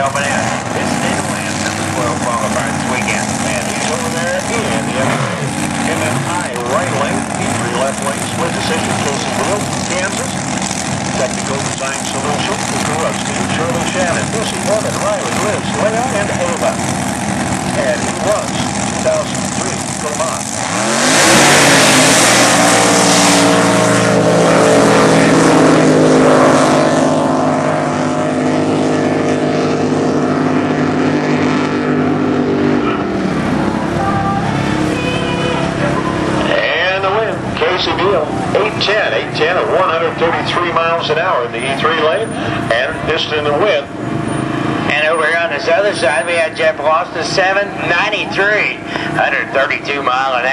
out. This is Dana Williams, number 12 qualifier this weekend. And he's over there in the MMI right lane, E3 left lane, split decision, Casey Kansas. Technical Design Solution, Cooper Ruskin, Shirley Shannon, Missy Evan, Riley, Liz, Leah, and Ava. And he was 2003 Vermont. And the win, Casey Beal, 810, 810 at 133 miles an hour in the E3 lane, and Piston in the Wind. And over here on this other side, we had Jeff Lawson, 793, 132 mile an hour.